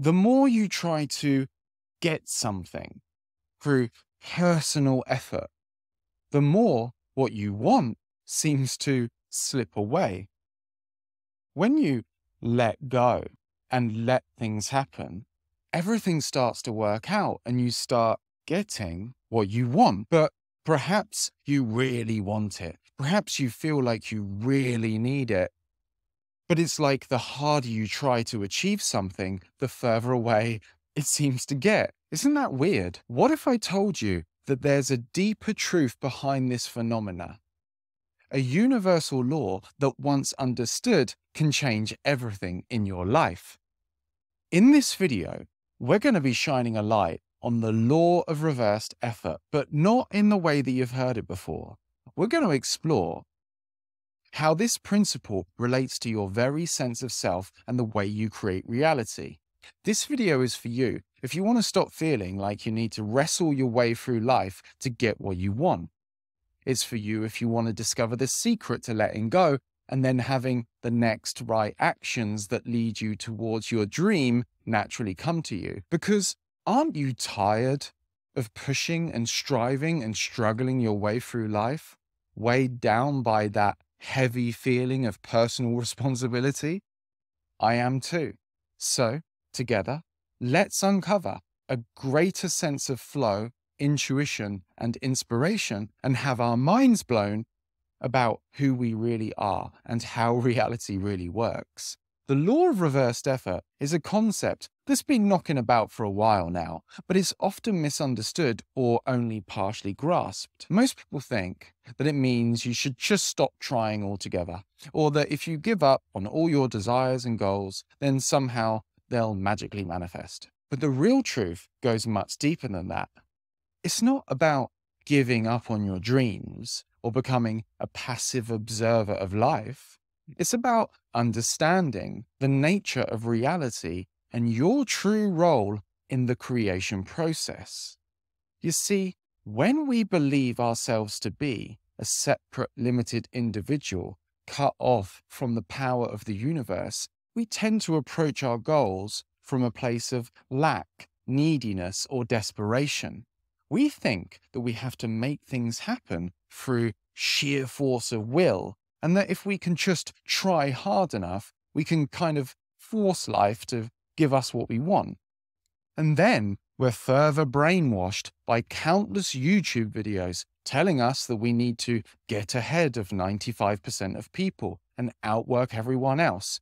the more you try to get something through personal effort, the more what you want seems to slip away. When you let go and let things happen, everything starts to work out and you start getting what you want. But perhaps you really want it. Perhaps you feel like you really need it. But it's like the harder you try to achieve something, the further away it seems to get. Isn't that weird? What if I told you that there's a deeper truth behind this phenomena? A universal law that once understood can change everything in your life. In this video, we're going to be shining a light on the law of reversed effort, but not in the way that you've heard it before. We're going to explore how this principle relates to your very sense of self and the way you create reality. This video is for you if you want to stop feeling like you need to wrestle your way through life to get what you want. It's for you if you want to discover the secret to letting go and then having the next right actions that lead you towards your dream naturally come to you. Because aren't you tired of pushing and striving and struggling your way through life, weighed down by that heavy feeling of personal responsibility? I am too. So, together, let's uncover a greater sense of flow, intuition, and inspiration and have our minds blown about who we really are and how reality really works. The law of reversed effort is a concept that's been knocking about for a while now, but it's often misunderstood or only partially grasped. Most people think that it means you should just stop trying altogether, or that if you give up on all your desires and goals, then somehow they'll magically manifest. But the real truth goes much deeper than that. It's not about giving up on your dreams or becoming a passive observer of life. It's about understanding the nature of reality and your true role in the creation process. You see, when we believe ourselves to be a separate, limited individual cut off from the power of the universe, we tend to approach our goals from a place of lack, neediness, or desperation. We think that we have to make things happen through sheer force of will, and that if we can just try hard enough, we can kind of force life to give us what we want. And then we're further brainwashed by countless YouTube videos telling us that we need to get ahead of 95% of people and outwork everyone else.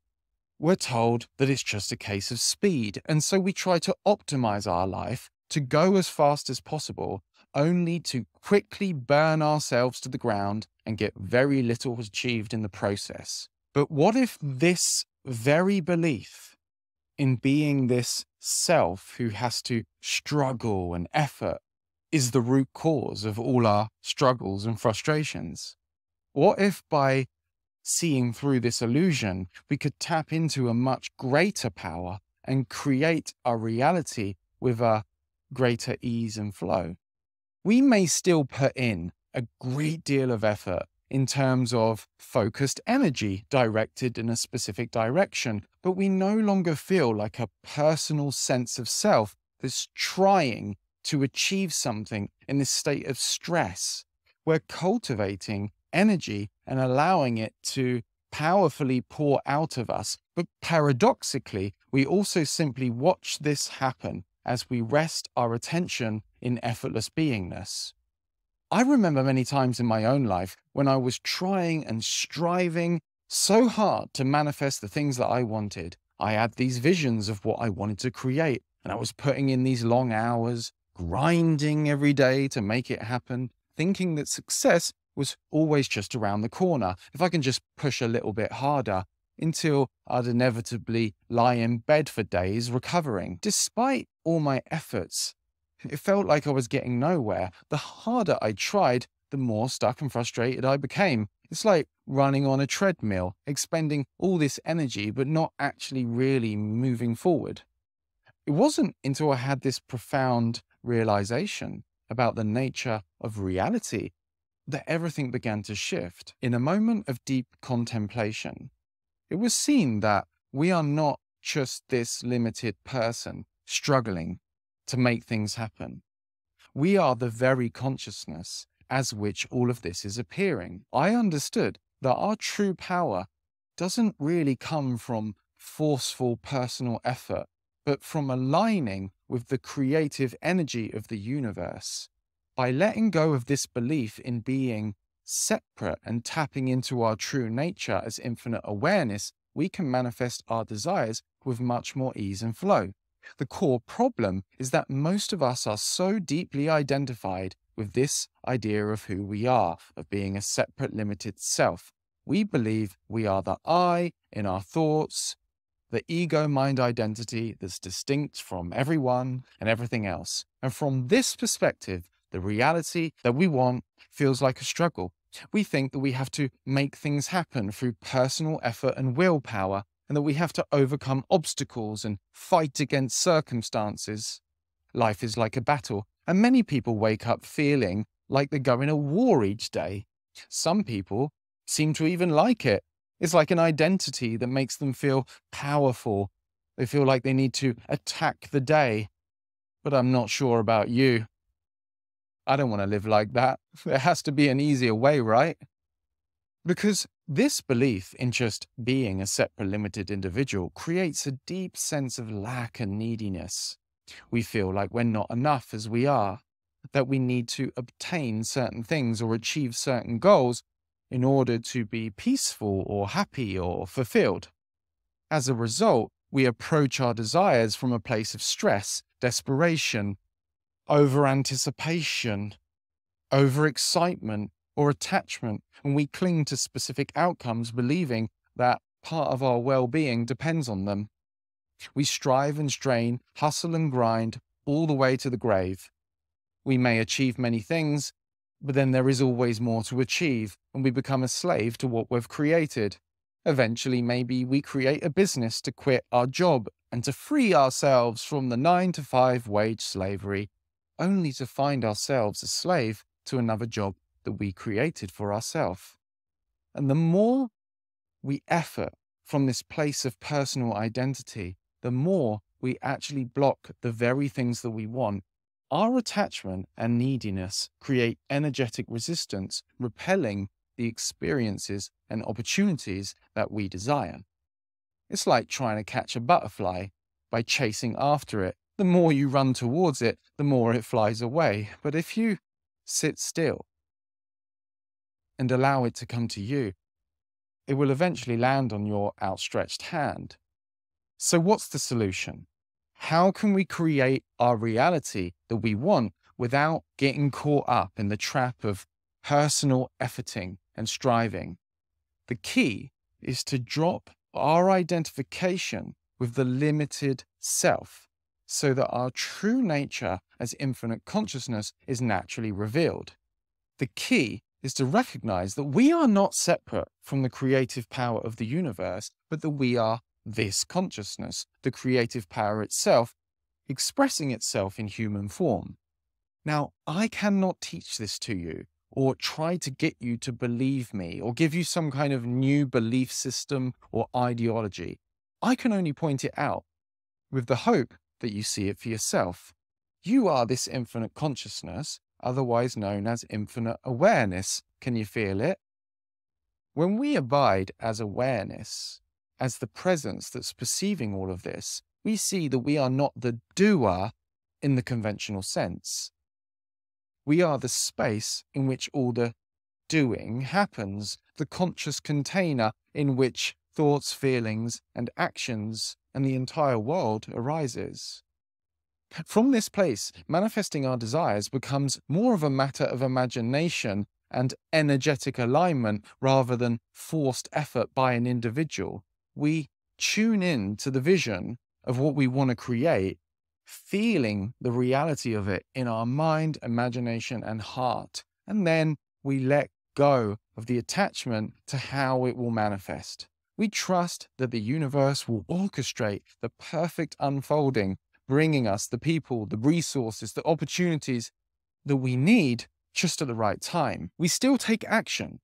We're told that it's just a case of speed, and so we try to optimize our life to go as fast as possible, only to quickly burn ourselves to the ground and get very little achieved in the process. But what if this very belief in being this self who has to struggle and effort is the root cause of all our struggles and frustrations? What if by seeing through this illusion, we could tap into a much greater power and create our reality with a greater ease and flow. We may still put in a great deal of effort in terms of focused energy directed in a specific direction, but we no longer feel like a personal sense of self that's trying to achieve something in this state of stress. We're cultivating energy and allowing it to powerfully pour out of us. But paradoxically, we also simply watch this happen as we rest our attention in effortless beingness. I remember many times in my own life when I was trying and striving so hard to manifest the things that I wanted. I had these visions of what I wanted to create, and I was putting in these long hours, grinding every day to make it happen, thinking that success was always just around the corner. If I can just push a little bit harder, until I'd inevitably lie in bed for days recovering. Despite all my efforts, it felt like I was getting nowhere. The harder I tried, the more stuck and frustrated I became. It's like running on a treadmill, expending all this energy, but not actually really moving forward. It wasn't until I had this profound realization about the nature of reality that everything began to shift. In a moment of deep contemplation, it was seen that we are not just this limited person struggling to make things happen. We are the very consciousness as which all of this is appearing. I understood that our true power doesn't really come from forceful personal effort, but from aligning with the creative energy of the universe. By letting go of this belief in being separate and tapping into our true nature as infinite awareness, we can manifest our desires with much more ease and flow. The core problem is that most of us are so deeply identified with this idea of who we are, of being a separate, limited self. We believe we are the I in our thoughts, the ego mind identity that's distinct from everyone and everything else. And from this perspective, the reality that we want feels like a struggle. We think that we have to make things happen through personal effort and willpower, and that we have to overcome obstacles and fight against circumstances. Life is like a battle, and many people wake up feeling like they're going to war each day. Some people seem to even like it. It's like an identity that makes them feel powerful. They feel like they need to attack the day. But I'm not sure about you. I don't want to live like that. There has to be an easier way, right? Because this belief in just being a separate, limited individual creates a deep sense of lack and neediness. We feel like we're not enough as we are, that we need to obtain certain things or achieve certain goals in order to be peaceful or happy or fulfilled. As a result, we approach our desires from a place of stress, desperation, over anticipation, over excitement, or attachment, and we cling to specific outcomes, believing that part of our well being depends on them. We strive and strain, hustle and grind, all the way to the grave. We may achieve many things, but then there is always more to achieve, and we become a slave to what we've created. Eventually, maybe we create a business to quit our job and to free ourselves from the nine to five wage slavery, only to find ourselves a slave to another job that we created for ourselves. And the more we effort from this place of personal identity, the more we actually block the very things that we want our attachment and neediness create energetic resistance, repelling the experiences and opportunities that we desire. It's like trying to catch a butterfly by chasing after it. The more you run towards it, the more it flies away. But if you sit still and allow it to come to you, it will eventually land on your outstretched hand. So, what's the solution? How can we create our reality that we want without getting caught up in the trap of personal efforting and striving? The key is to drop our identification with the limited self so that our true nature as infinite consciousness is naturally revealed. The key is to recognize that we are not separate from the creative power of the universe, but that we are this consciousness, the creative power itself, expressing itself in human form. Now, I cannot teach this to you or try to get you to believe me or give you some kind of new belief system or ideology. I can only point it out with the hope that you see it for yourself. You are this infinite consciousness, otherwise known as infinite awareness. Can you feel it? When we abide as awareness, as the presence that's perceiving all of this, we see that we are not the doer in the conventional sense. We are the space in which all the doing happens, the conscious container in which thoughts, feelings, and actions and the entire world arises. From this place, manifesting our desires becomes more of a matter of imagination and energetic alignment rather than forced effort by an individual we tune in to the vision of what we want to create, feeling the reality of it in our mind, imagination, and heart. And then we let go of the attachment to how it will manifest. We trust that the universe will orchestrate the perfect unfolding, bringing us the people, the resources, the opportunities that we need just at the right time. We still take action,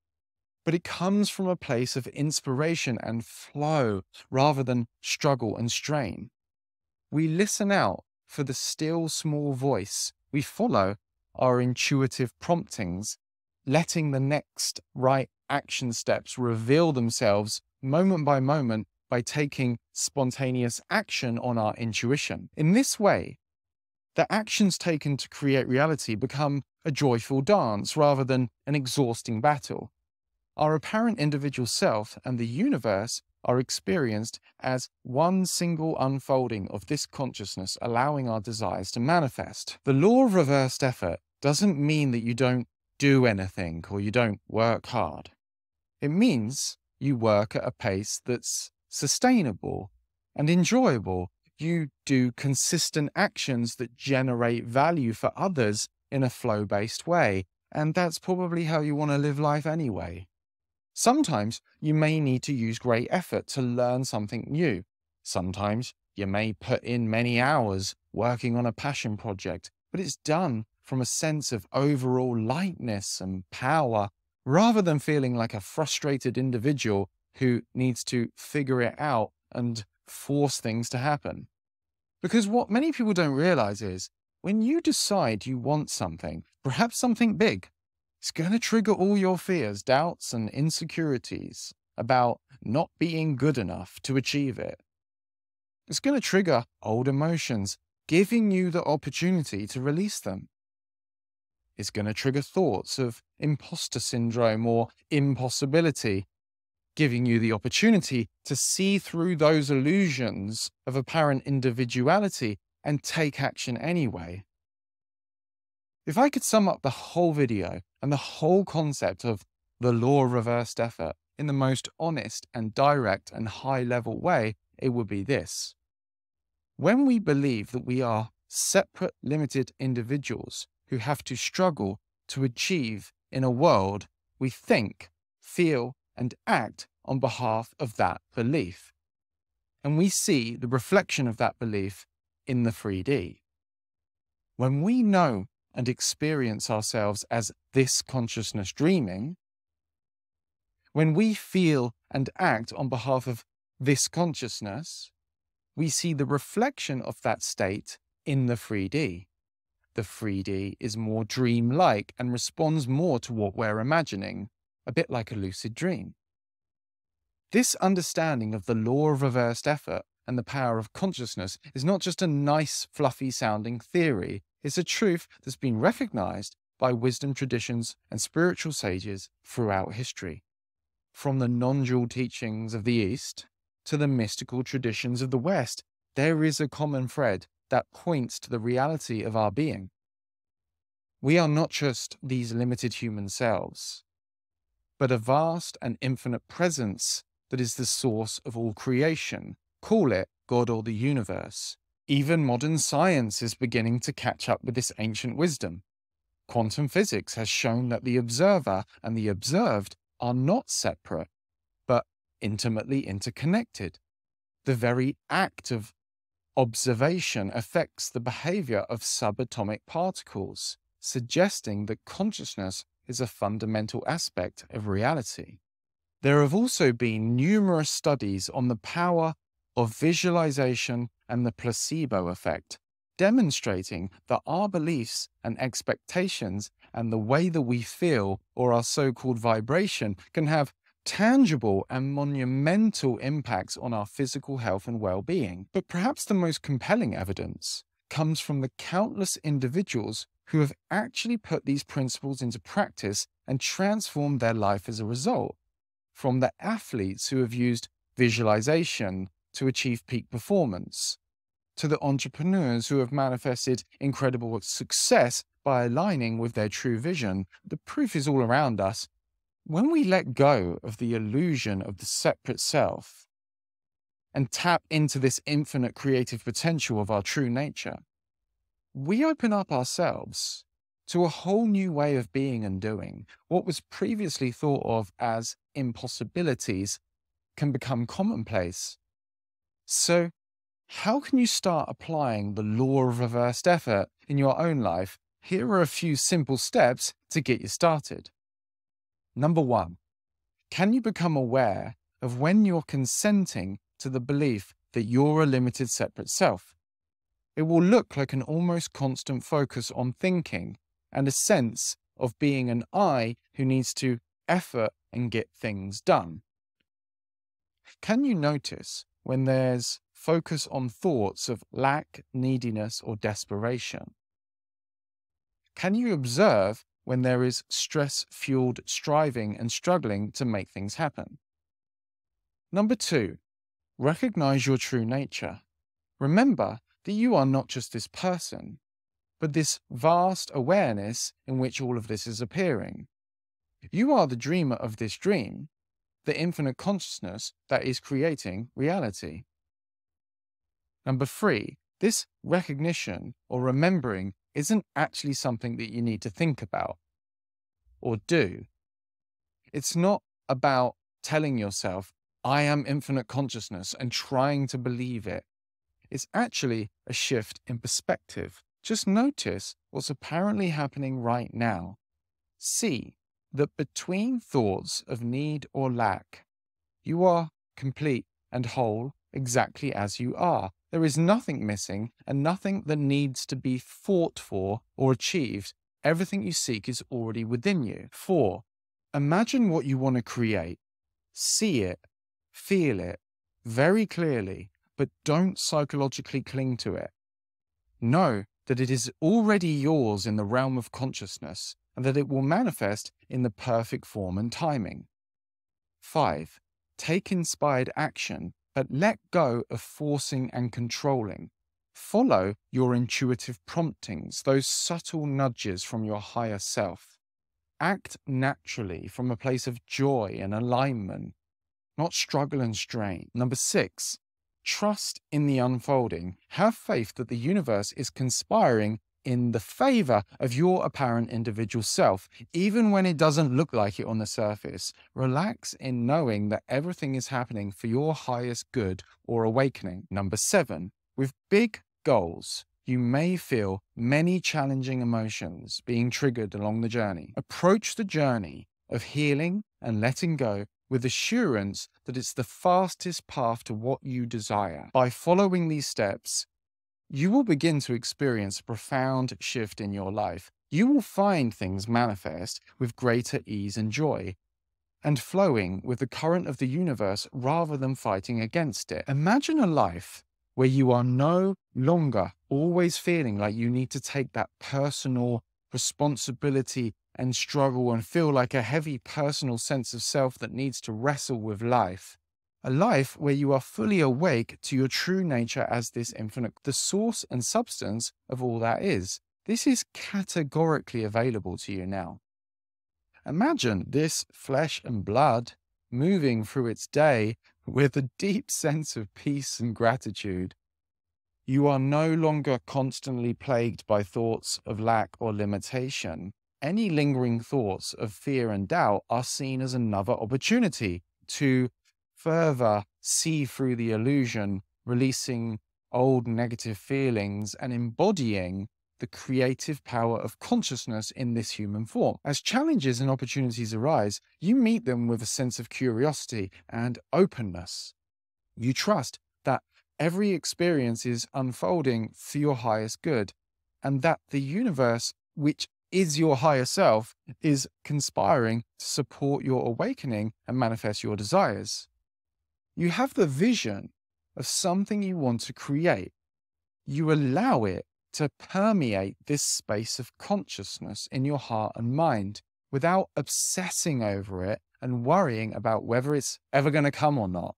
but it comes from a place of inspiration and flow rather than struggle and strain. We listen out for the still small voice. We follow our intuitive promptings, letting the next right action steps reveal themselves moment by moment by taking spontaneous action on our intuition. In this way, the actions taken to create reality become a joyful dance rather than an exhausting battle. Our apparent individual self and the universe are experienced as one single unfolding of this consciousness allowing our desires to manifest. The law of reversed effort doesn't mean that you don't do anything or you don't work hard. It means you work at a pace that's sustainable and enjoyable. You do consistent actions that generate value for others in a flow based way. And that's probably how you want to live life anyway. Sometimes you may need to use great effort to learn something new. Sometimes you may put in many hours working on a passion project, but it's done from a sense of overall lightness and power rather than feeling like a frustrated individual who needs to figure it out and force things to happen. Because what many people don't realize is when you decide you want something, perhaps something big, it's going to trigger all your fears, doubts, and insecurities about not being good enough to achieve it. It's going to trigger old emotions, giving you the opportunity to release them. It's going to trigger thoughts of imposter syndrome or impossibility, giving you the opportunity to see through those illusions of apparent individuality and take action anyway. If I could sum up the whole video and the whole concept of the law of reversed effort in the most honest and direct and high level way, it would be this. When we believe that we are separate, limited individuals who have to struggle to achieve in a world, we think, feel, and act on behalf of that belief. And we see the reflection of that belief in the 3D. When we know and experience ourselves as this consciousness dreaming, when we feel and act on behalf of this consciousness, we see the reflection of that state in the 3D. The 3D is more dream-like and responds more to what we're imagining, a bit like a lucid dream. This understanding of the law of reversed effort and the power of consciousness is not just a nice, fluffy sounding theory, it's a truth that's been recognized by wisdom traditions and spiritual sages throughout history. From the non dual teachings of the East to the mystical traditions of the West, there is a common thread that points to the reality of our being. We are not just these limited human selves, but a vast and infinite presence that is the source of all creation. Call it God or the universe. Even modern science is beginning to catch up with this ancient wisdom. Quantum physics has shown that the observer and the observed are not separate, but intimately interconnected. The very act of observation affects the behavior of subatomic particles, suggesting that consciousness is a fundamental aspect of reality. There have also been numerous studies on the power of visualization and the placebo effect, demonstrating that our beliefs and expectations and the way that we feel, or our so called vibration, can have tangible and monumental impacts on our physical health and well being. But perhaps the most compelling evidence comes from the countless individuals who have actually put these principles into practice and transformed their life as a result. From the athletes who have used visualization, to achieve peak performance, to the entrepreneurs who have manifested incredible success by aligning with their true vision. The proof is all around us. When we let go of the illusion of the separate self and tap into this infinite creative potential of our true nature, we open up ourselves to a whole new way of being and doing. What was previously thought of as impossibilities can become commonplace so, how can you start applying the law of reversed effort in your own life? Here are a few simple steps to get you started. Number one, Can you become aware of when you're consenting to the belief that you're a limited separate self? It will look like an almost constant focus on thinking and a sense of being an I who needs to effort and get things done. Can you notice when there's focus on thoughts of lack, neediness, or desperation? Can you observe when there is stress fueled striving and struggling to make things happen? Number two, recognize your true nature. Remember that you are not just this person, but this vast awareness in which all of this is appearing. You are the dreamer of this dream, the infinite consciousness that is creating reality. Number three, this recognition or remembering isn't actually something that you need to think about or do. It's not about telling yourself, I am infinite consciousness and trying to believe it. It's actually a shift in perspective. Just notice what's apparently happening right now. See that between thoughts of need or lack, you are complete and whole exactly as you are. There is nothing missing and nothing that needs to be fought for or achieved. Everything you seek is already within you. Four, imagine what you want to create. See it, feel it very clearly, but don't psychologically cling to it. Know that it is already yours in the realm of consciousness and that it will manifest in the perfect form and timing. 5. Take inspired action, but let go of forcing and controlling. Follow your intuitive promptings, those subtle nudges from your higher self. Act naturally from a place of joy and alignment, not struggle and strain. Number six, trust in the unfolding. Have faith that the universe is conspiring in the favor of your apparent individual self, even when it doesn't look like it on the surface. Relax in knowing that everything is happening for your highest good or awakening. Number seven, with big goals, you may feel many challenging emotions being triggered along the journey. Approach the journey of healing and letting go with assurance that it's the fastest path to what you desire. By following these steps, you will begin to experience a profound shift in your life. You will find things manifest with greater ease and joy, and flowing with the current of the universe rather than fighting against it. Imagine a life where you are no longer always feeling like you need to take that personal responsibility and struggle and feel like a heavy personal sense of self that needs to wrestle with life a life where you are fully awake to your true nature as this infinite, the source and substance of all that is. This is categorically available to you now. Imagine this flesh and blood moving through its day with a deep sense of peace and gratitude. You are no longer constantly plagued by thoughts of lack or limitation. Any lingering thoughts of fear and doubt are seen as another opportunity to further see through the illusion, releasing old negative feelings and embodying the creative power of consciousness in this human form. As challenges and opportunities arise, you meet them with a sense of curiosity and openness. You trust that every experience is unfolding for your highest good, and that the universe, which is your higher self, is conspiring to support your awakening and manifest your desires. You have the vision of something you want to create. You allow it to permeate this space of consciousness in your heart and mind without obsessing over it and worrying about whether it's ever going to come or not.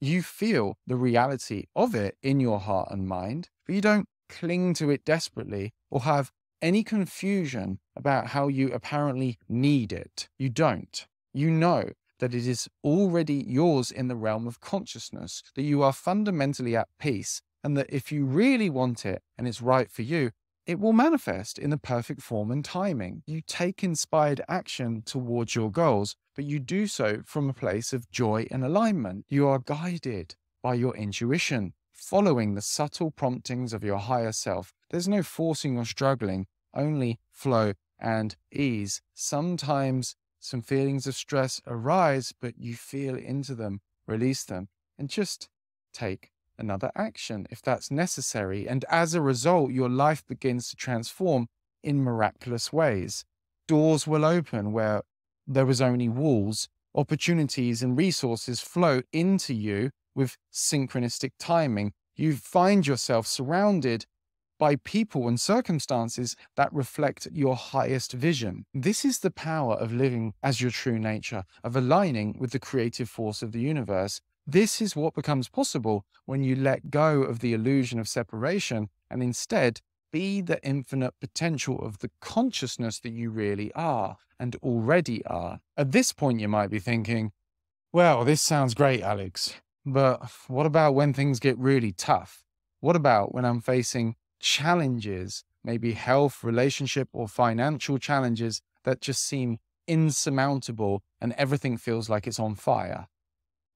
You feel the reality of it in your heart and mind, but you don't cling to it desperately or have any confusion about how you apparently need it. You don't. You know that it is already yours in the realm of consciousness, that you are fundamentally at peace, and that if you really want it and it's right for you, it will manifest in the perfect form and timing. You take inspired action towards your goals, but you do so from a place of joy and alignment. You are guided by your intuition, following the subtle promptings of your higher self. There's no forcing or struggling, only flow and ease. Sometimes some feelings of stress arise, but you feel into them, release them, and just take another action if that's necessary. And as a result, your life begins to transform in miraculous ways. Doors will open where there was only walls. Opportunities and resources flow into you with synchronistic timing. You find yourself surrounded by people and circumstances that reflect your highest vision. This is the power of living as your true nature, of aligning with the creative force of the universe. This is what becomes possible when you let go of the illusion of separation and instead be the infinite potential of the consciousness that you really are and already are. At this point, you might be thinking, well, this sounds great, Alex, but what about when things get really tough? What about when I'm facing challenges, maybe health, relationship, or financial challenges that just seem insurmountable and everything feels like it's on fire?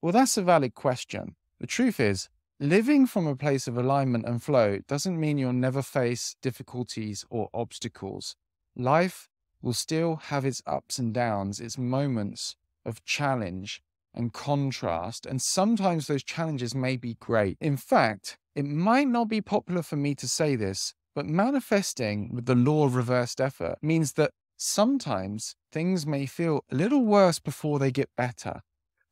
Well, that's a valid question. The truth is, living from a place of alignment and flow doesn't mean you'll never face difficulties or obstacles. Life will still have its ups and downs, its moments of challenge and contrast, and sometimes those challenges may be great. In fact, it might not be popular for me to say this, but manifesting with the law of reversed effort means that sometimes things may feel a little worse before they get better.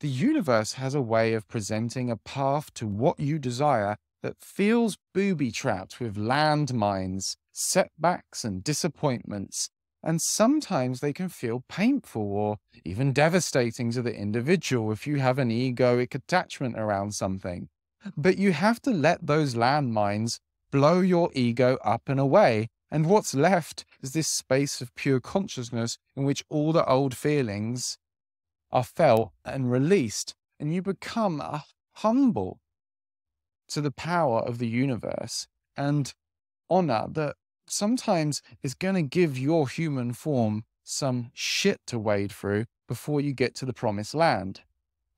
The universe has a way of presenting a path to what you desire that feels booby trapped with landmines, setbacks, and disappointments. And sometimes they can feel painful or even devastating to the individual if you have an egoic attachment around something. But you have to let those landmines blow your ego up and away. And what's left is this space of pure consciousness in which all the old feelings are felt and released. And you become humble to the power of the universe and honor that sometimes is going to give your human form some shit to wade through before you get to the promised land.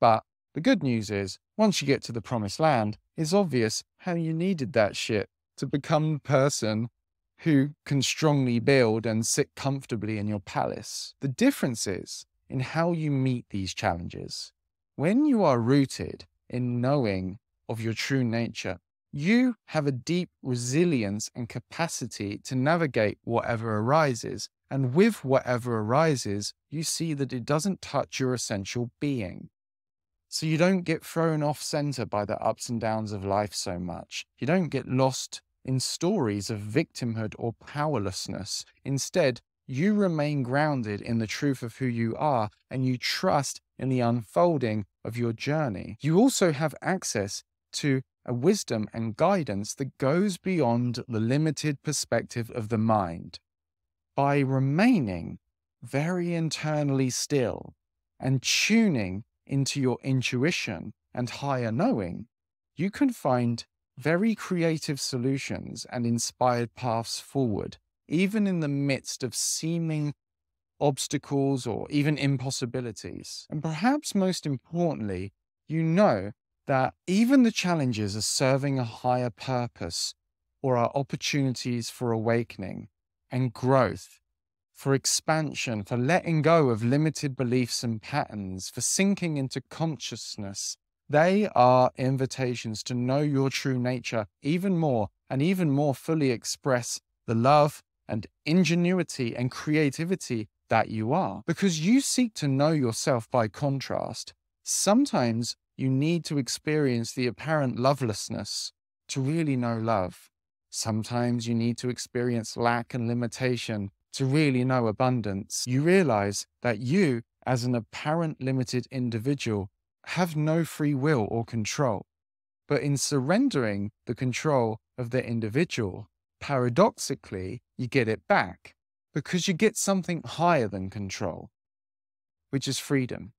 But the good news is once you get to the promised land, it's obvious how you needed that shit to become the person who can strongly build and sit comfortably in your palace. The difference is in how you meet these challenges. When you are rooted in knowing of your true nature, you have a deep resilience and capacity to navigate whatever arises. And with whatever arises, you see that it doesn't touch your essential being. So you don't get thrown off center by the ups and downs of life so much. You don't get lost in stories of victimhood or powerlessness. Instead, you remain grounded in the truth of who you are and you trust in the unfolding of your journey. You also have access to a wisdom and guidance that goes beyond the limited perspective of the mind. By remaining very internally still and tuning into your intuition and higher knowing, you can find very creative solutions and inspired paths forward, even in the midst of seeming obstacles or even impossibilities. And perhaps most importantly, you know that even the challenges are serving a higher purpose or are opportunities for awakening and growth for expansion, for letting go of limited beliefs and patterns, for sinking into consciousness. They are invitations to know your true nature even more and even more fully express the love and ingenuity and creativity that you are. Because you seek to know yourself by contrast, sometimes you need to experience the apparent lovelessness to really know love. Sometimes you need to experience lack and limitation to really know abundance, you realize that you, as an apparent limited individual, have no free will or control. But in surrendering the control of the individual, paradoxically, you get it back because you get something higher than control, which is freedom.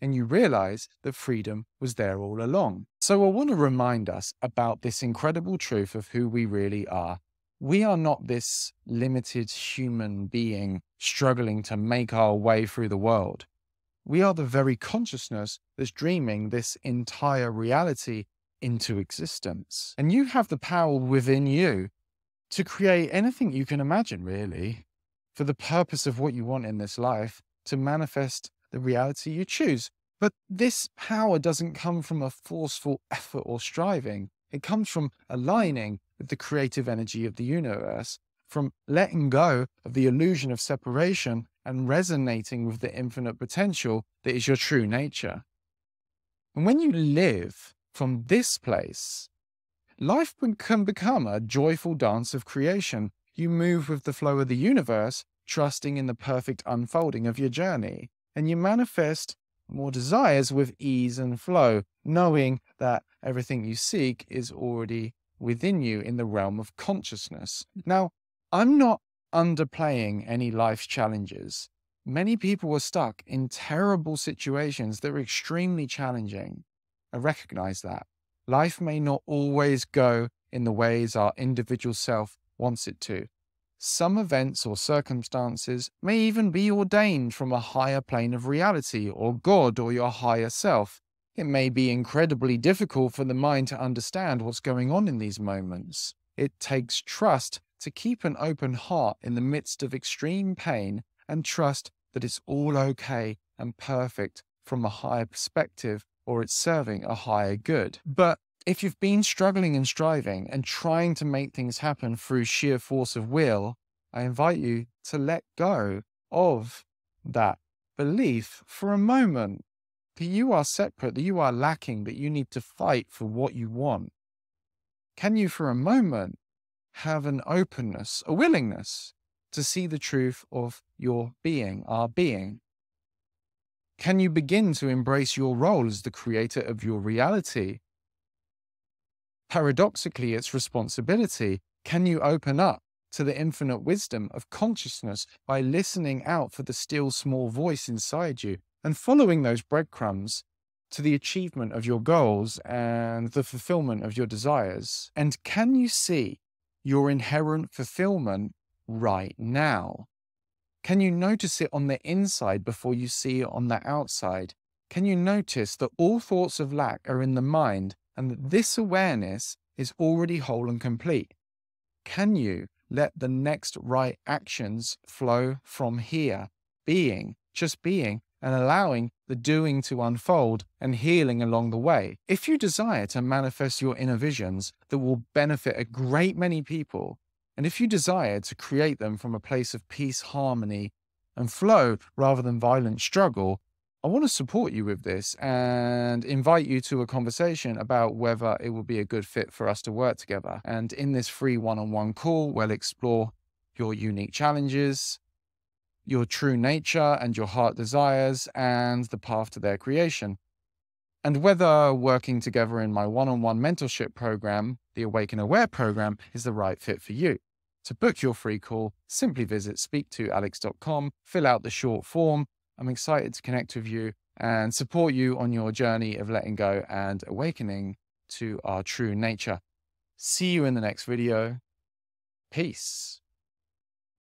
And you realize that freedom was there all along. So I want to remind us about this incredible truth of who we really are we are not this limited human being struggling to make our way through the world. We are the very consciousness that's dreaming this entire reality into existence. And you have the power within you to create anything you can imagine, really, for the purpose of what you want in this life. to manifest the reality you choose. But this power doesn't come from a forceful effort or striving. It comes from mm. aligning with the creative energy of the universe, from letting go of the illusion of separation and resonating with the infinite potential that is your true nature. And when you live from this place, life can become a joyful dance of creation. You move with the flow of the universe, trusting in the perfect unfolding of your journey, and you manifest more desires with ease and flow, knowing that everything you seek is already within you in the realm of consciousness. Mm. Now, I'm not underplaying any life's challenges. Many people are stuck in terrible situations that are extremely challenging. I recognize that. Life may not always go in the ways our individual self wants it to. Some events or circumstances may even be ordained from a higher plane of reality or God or your higher self. It may be incredibly difficult for the mind to understand what's going on in these moments. It takes trust to keep an open heart in the midst of extreme pain and trust that it's all okay and perfect from a higher perspective or it's serving a higher good. But if you've been struggling and striving and trying to make things happen through sheer force of will, I invite you to let go of that belief for a moment that you are separate, that you are lacking, that you need to fight for what you want. Can you, for a moment, have an openness, a willingness to see the truth of your being, our being? Can you begin to embrace your role as the creator of your reality? Paradoxically, it's responsibility. Can you open up to the infinite wisdom of consciousness by listening out for the still small voice inside you and following those breadcrumbs to the achievement of your goals and the fulfillment of your desires? And can you see your inherent fulfillment right now? Can you notice it on the inside before you see it on the outside? Can you notice that all thoughts of lack are in the mind and that this awareness is already whole and complete? Can you let the next right actions flow from here, being, just being, and allowing the doing to unfold and healing along the way. If you desire to manifest your inner visions that will benefit a great many people, and if you desire to create them from a place of peace, harmony, and flow rather than violent struggle, I want to support you with this and invite you to a conversation about whether it will be a good fit for us to work together. And in this free one on one call, we'll explore your unique challenges, your true nature and your heart desires, and the path to their creation. And whether working together in my one on one mentorship program, the Awake & Aware program, is the right fit for you. To book your free call, simply visit speaktoalex.com, fill out the short form. I'm excited to connect with you and support you on your journey of letting go and awakening to our true nature. See you in the next video. Peace.